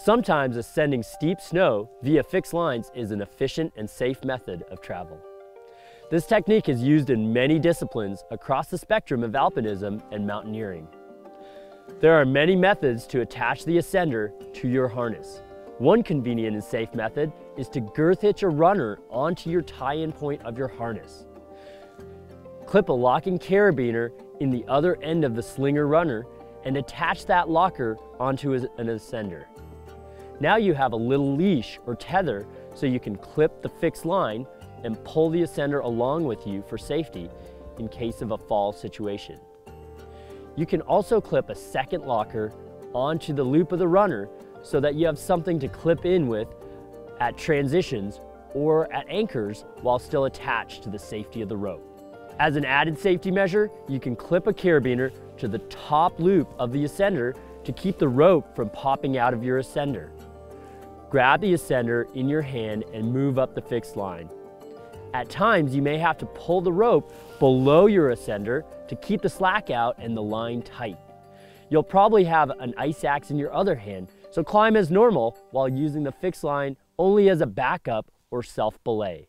Sometimes ascending steep snow via fixed lines is an efficient and safe method of travel. This technique is used in many disciplines across the spectrum of alpinism and mountaineering. There are many methods to attach the ascender to your harness. One convenient and safe method is to girth hitch a runner onto your tie-in point of your harness. Clip a locking carabiner in the other end of the sling or runner and attach that locker onto an ascender. Now you have a little leash or tether so you can clip the fixed line and pull the ascender along with you for safety in case of a fall situation. You can also clip a second locker onto the loop of the runner so that you have something to clip in with at transitions or at anchors while still attached to the safety of the rope. As an added safety measure, you can clip a carabiner to the top loop of the ascender to keep the rope from popping out of your ascender. Grab the ascender in your hand and move up the fixed line. At times, you may have to pull the rope below your ascender to keep the slack out and the line tight. You'll probably have an ice axe in your other hand, so climb as normal while using the fixed line only as a backup or self-belay.